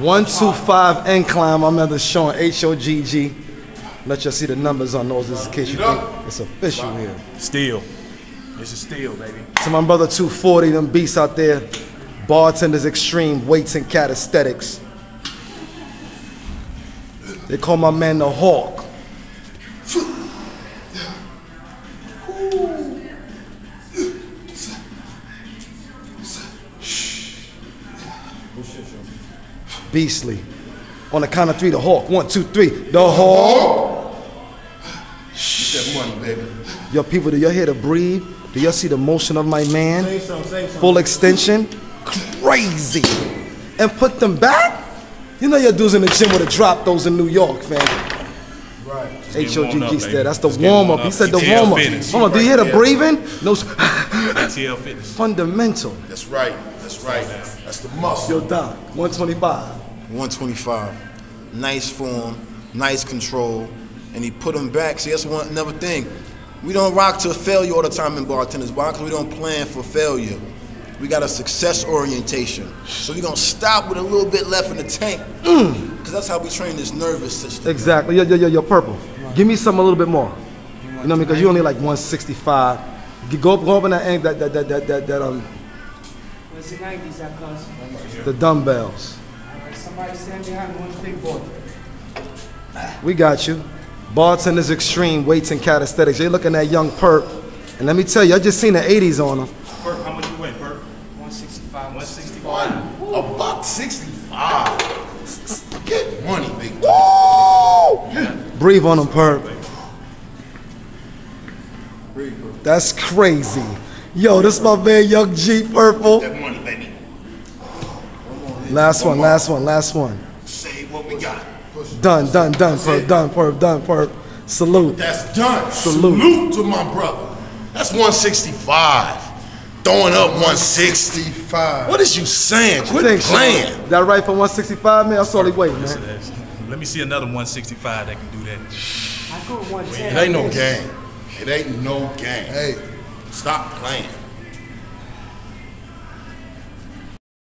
125 incline. My mother's showing H O G G. Let y'all see the numbers on those just in case you think it's official here. Steel. This is steel, baby. To my brother 240, them beasts out there. BarTendaz Extreme, weights and cat aesthetics. They call my man the Hawk. Beastly. On the count of three, the Hawk. One, two, three. The Hawk. That money, baby. Yo, people, do y'all hear the breathe? Do y'all see the motion of my man? Full extension. Crazy. And put them back? You know your dudes in the gym would have dropped those in New York, fam. Just get H warmed O up, G G baby. said that's the Just warm up. warmed He said the ATL warm up. Hold on, do you hear the breathing? No, ATL Fitness. fundamental. That's right. That's right. That's the muscle. Yo, Doc, 125. 125. Nice form, nice control, and he put him back. See, that's one another thing. We don't rock to failure all the time in BarTendaz. Why? Because we don't plan for failure. We got a success orientation. So we're gonna stop with a little bit left in the tank. Because that's how we train this nervous system. Exactly. Yo, yo, yo, yo, purple. Give me some a little bit more. You know what I mean? Because you only like 165. Go up, go up in that, ang- that, that, that, that, that, that um, Where's the 90s that comes? the dumbbells. Alright, somebody stand behind one big boy. We got you. BarTendaz Extreme, weights and cat aesthetics. You're looking at young perp. And let me tell you, I just seen the 80s on him. Perk, how much you weigh, Perk? 165. 165. A buck 65. Get money, big dog. Breathe on him, perp. That's crazy. Yo, this my man Young G Purple. That money, baby. Last one, last one, last one. Say what we got. Done, done, done, perp, done, perp, done, perp. Salute. That's done. Salute. Salute to my brother. That's 165. Throwing up 165. What is you saying? Quit Thanks, playing. Sean. That right for 165, man? That's all he weight, man. Let me see another 165 that can do that. I go 110. It ain't no game. It ain't no game. Hey, Stop playing.